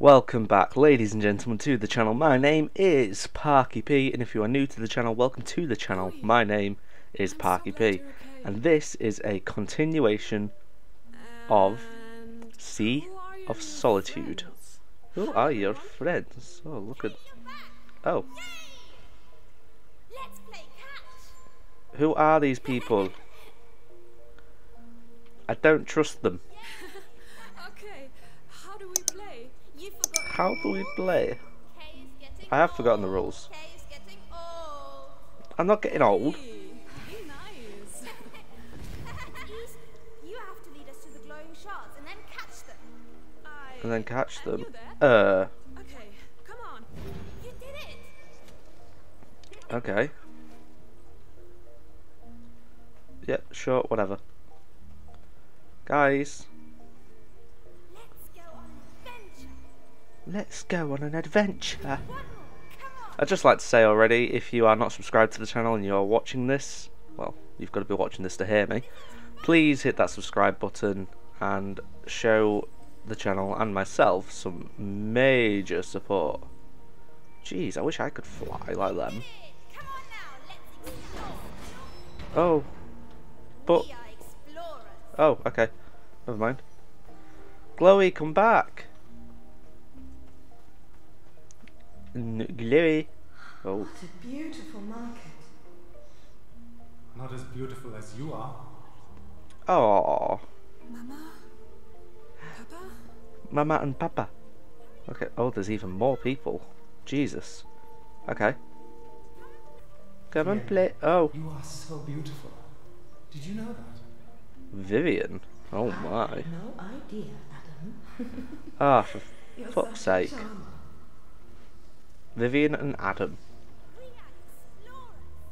Welcome back, ladies and gentlemen, to the channel. My name is Parky P, and if you are new to the channel, welcome to the channel. My name is Parky P, and this is a continuation of Sea of Solitude. Who are your friends? Oh, look at. Oh. Who are these people? I don't trust them. okay, how do we play? You forgot How do we play? I have forgotten the rules. I'm not getting old. Hey, be nice. you have to lead us to the glowing shards and then catch them. I And then catch I them. knew that. Uh, Okay, come on. You did it! okay. Yeah, sure, whatever. Guys, let's go on an adventure. I'd just like to say already, if you are not subscribed to the channel and you're watching this, well, you've got to be watching this to hear me, please hit that subscribe button and show the channel and myself some major support. Jeez, I wish I could fly like them. Oh, but, oh, okay, never mind. Glowy, come back! N Glowy! Oh, What a beautiful market. Not as beautiful as you are. oh, Mama? Papa? Mama and Papa. Okay. Oh, there's even more people. Jesus. Okay. Come and play. Oh, You are so beautiful. Did you know that? Vivian. Oh my. No idea, Adam. Ah, for You're fuck's sake. charmer. Vivian and Adam.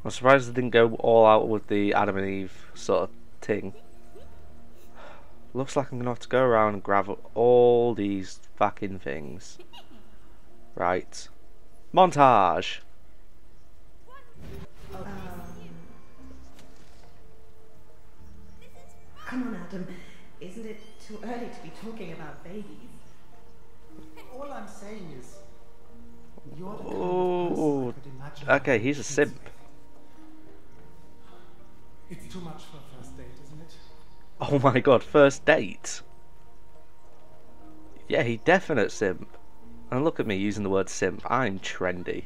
I'm surprised they didn't go all out with the Adam and Eve sort of thing. Looks like I'm gonna have to go around and grab all these fucking things. Right. Montage. Um, come on, Adam. Isn't it too early to be talking about babies? Oh, of person I could imagine okay, he's a simp. It's too much for a first date, isn't it? Oh my god, first date. Yeah, he definite simp. And look at me using the word simp. I'm trendy.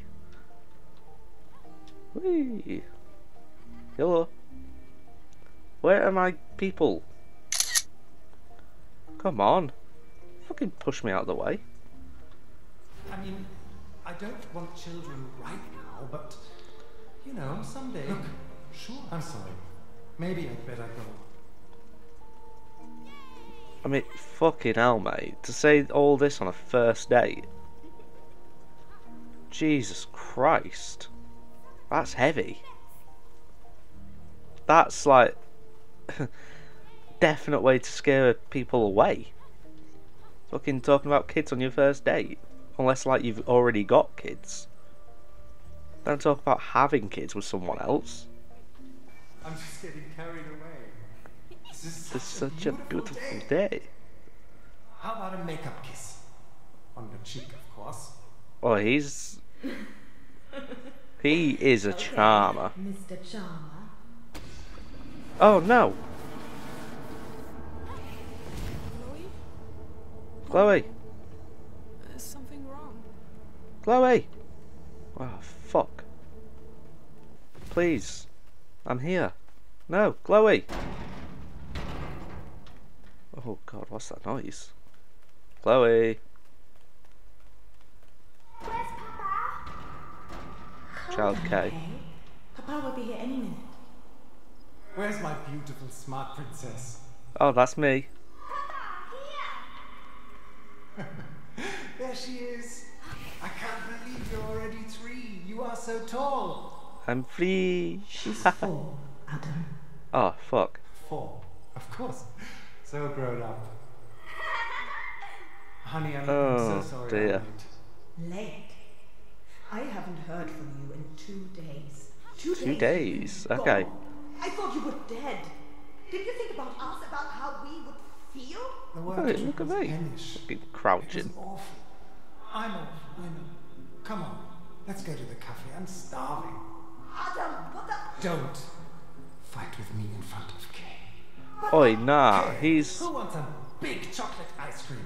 Whee. Hello. Where are my people? Come on. Fucking push me out of the way. I mean, I don't want children right now, but you know, someday. Look, sure. I'm sorry. Maybe I'd better go. I mean, fucking hell, mate. To say all this on a first date. Jesus Christ. That's heavy. That's like. definite way to scare people away. Fucking talking about kids on your first date. Unless, like, you've already got kids. Don't talk about having kids with someone else. I'm just getting carried away. This is It's such, such a beautiful day. How about a makeup kiss? On the cheek, of course. Oh, he's. He is a Okay, charmer. Mr. Charmer. Oh no! Chloe? Chloe! Is something wrong? Chloe! Oh, fuck. Please. I'm here. No, Chloe! Oh god, what's that noise? Chloe! Where's Papa? Child Kay. Okay. Papa will be here any minute. Where's my beautiful smart princess? Oh, that's me. Here. There she is. I can't you're already three. You are so tall. I'm free! She's four, Adam. Oh, fuck. Four. Of course. So grown up. Honey, I'm, I'm Oh, so sorry. dear. I'm late. Late. I haven't heard from you in two days. Two, Two days, okay. I thought you were dead. Did you think about us, about how we would feel? The Oh, look at was me. Danish. Fucking It was awful. I'm off. I know. Come on. Let's go to the cafe. I'm starving. Adam, what the? Don't fight with me in front of Kay. Oi, nah, Kay, he's. Who wants a big chocolate ice cream?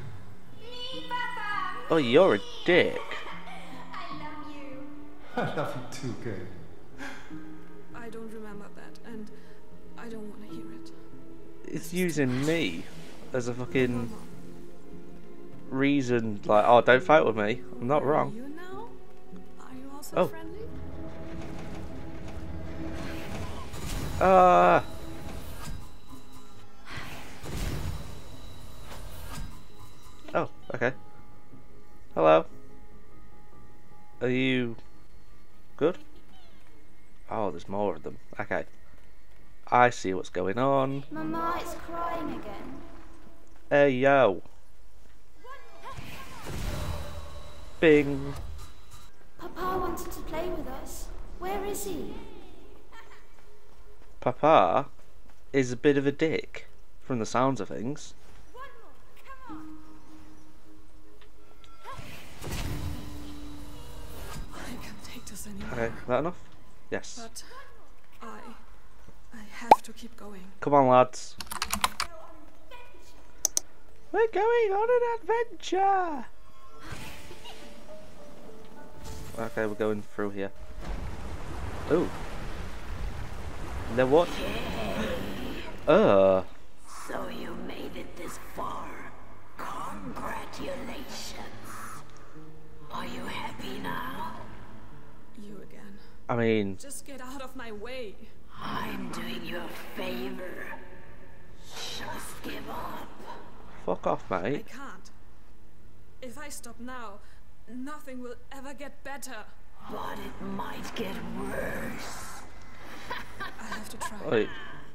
Me, Papa. Oh, you're a dick. I love you. I love you too, Kay. I don't remember that, and I don't want to hear it. It's using me as a fucking reason, like, oh, don't fight with me. I'm not where are wrong. Also Oh. friendly? Uh. Oh, okay. Hello. Are you good? Oh, there's more of them. Okay. I see what's going on. Mama is crying again. Hey, yo. Bing. Papa wanted to play with us. Where is he? Papa is a bit of a dick, from the sounds of things. One more. Come on. I can't take this anymore. Okay, that enough? Yes. But I, I have to keep going. Come on, lads. Go on adventure. We're going on an adventure. Okay, we're going through here. Ooh. Now what? Uh. So you made it this far. Congratulations. Are you happy now? You again. I mean, Just get out of my way. I'm doing you a favor. Just give up. fuck off, mate. I can't. If I stop now, nothing will ever get better. But it might get worse. I have to try. Wait,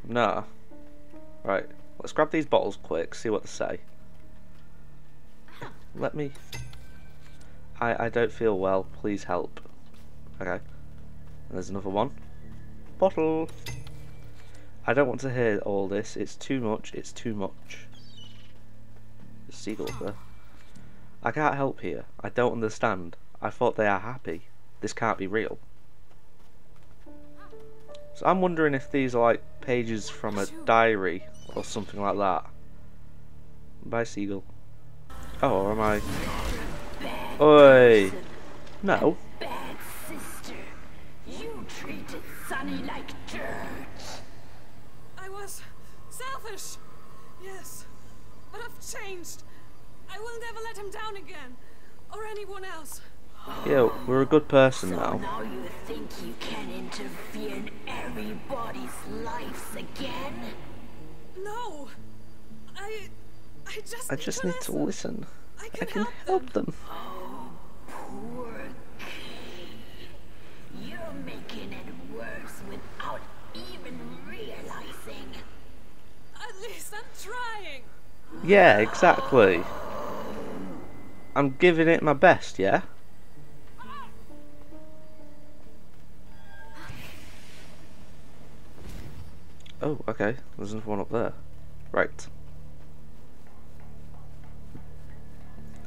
nah. Right, let's grab these bottles quick, see what they say. Let me. I I don't feel well. Please help. Okay. And there's another one. Bottle. I don't want to hear all this. It's too much. It's too much. There's seagulls there. I can't help here. I don't understand. I thought they are happy. This can't be real. So I'm wondering if these are like pages from a diary or something like that. By Seagull. Oh, or am I? Oi! No. Bad sister. You treated Sonny like dirt. I was selfish. Yes. But I've changed. I will never let him down again. Or anyone else. Yo, we're a good person So now. now you think you can interfere in everybody's lives again? No. I. I just. I just need to listen. listen. I I can, can help, help them. them. Oh, poor Kay. You're making it worse without even realizing. At least I'm trying. Yeah, exactly. I'm giving it my best, yeah? Oh, okay. There's another one up there. Right.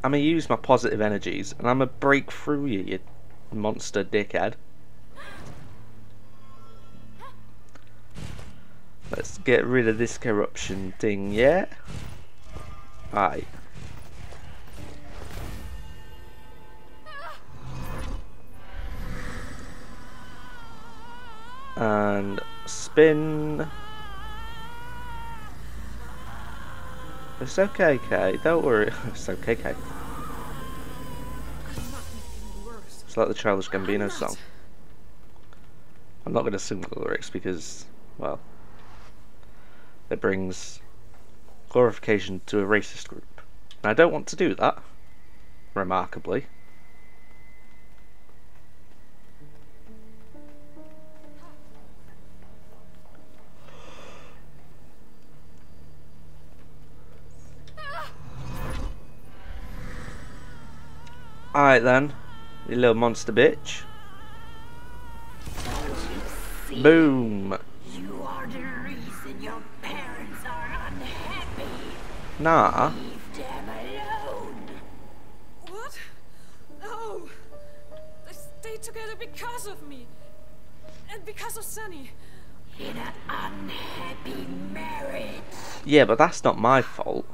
I'm gonna use my positive energies and I'm gonna break through you, you monster dickhead. Let's get rid of this corruption thing, yeah? Aye. And spin. It's okay, Kay. Don't worry. It's okay, Kay. I'm not making it worse. It's like the Childish Gambino song. I'm not going to sing the lyrics because, well, it brings glorification to a racist group. And I don't want to do that, remarkably. Alright then, you little monster bitch. See, Boom! You are the reason your parents are unhappy. Nah. Leave them alone. What? No! They stayed together because of me. And because of Sonny. In an unhappy marriage. Yeah, but that's not my fault.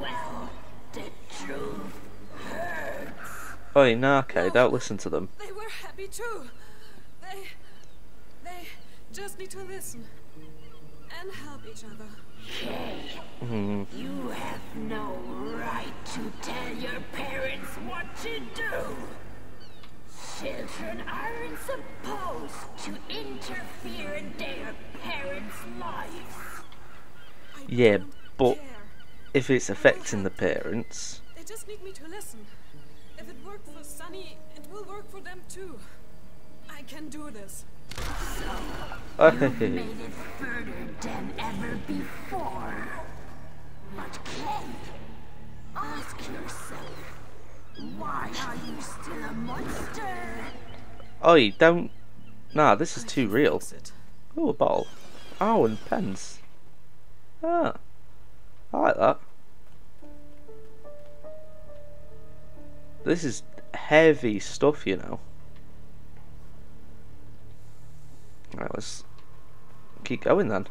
Well, the truth hurts. Oh, no, okay, don't listen to them. They were happy too. They. They just need to listen. And help each other. Hmm. You have no right to tell your parents what to do. Children aren't supposed to interfere in their parents' lives. Yeah, but care. if it's affecting the parents, They just need me to listen. If it worked for Sonny, it will work for them too. I can do this. So, You've made it further than ever before. But Kay, ask yourself, why are you still a monster? Oi, don't. Nah, this is too real. fix. Oh, a bottle. Oh, and pens. Ah, I like that. This is heavy stuff, you know. Right, let's keep going then.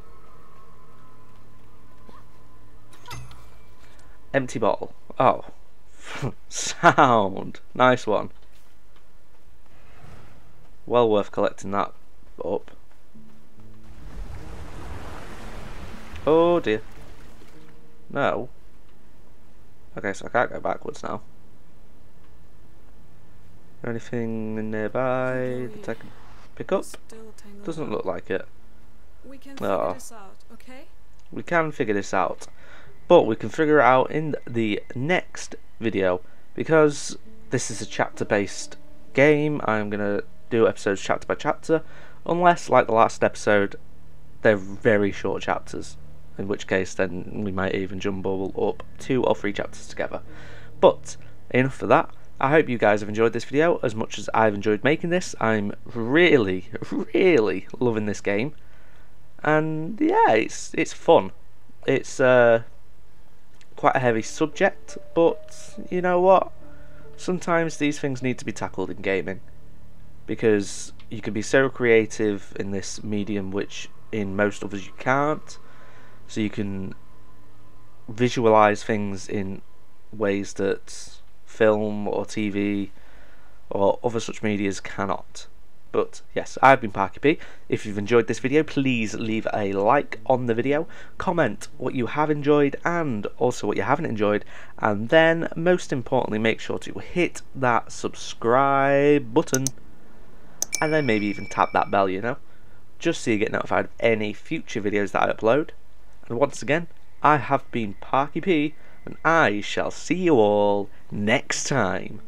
Empty bottle. Oh, sound. Nice one. Well worth collecting that up. Oh dear. No. Okay, so I can't go backwards now. Anything nearby that I can pick up? Doesn't look like it. We can Oh. figure this out, okay? We can figure this out. But we can figure it out in the next video because this is a chapter based game. I'm going to do episodes chapter by chapter. Unless, like the last episode, they're very short chapters. In which case, then we might even jumble up two or three chapters together. But enough for that. I hope you guys have enjoyed this video as much as I've enjoyed making this. I'm really, really loving this game, and yeah, it's it's fun. It's uh, quite a heavy subject, but you know what? Sometimes these things need to be tackled in gaming because you can be so creative in this medium, which in most others you can't. So you can visualize things in ways that film or TV or other such medias cannot. But yes, I've been Parky P. If you've enjoyed this video, please leave a like on the video, comment what you have enjoyed and also what you haven't enjoyed, and then most importantly, make sure to hit that subscribe button and then maybe even tap that bell, you know, just so you get notified of any future videos that I upload. And once again, I have been Parky P, and I shall see you all next time.